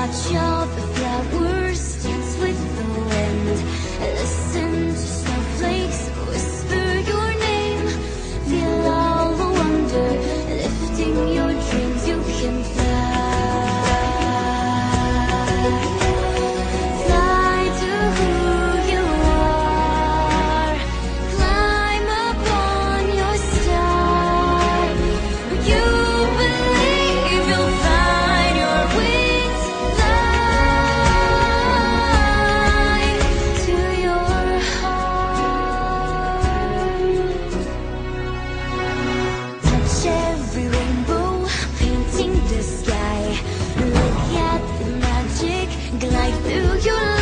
Watch all the flowers Do you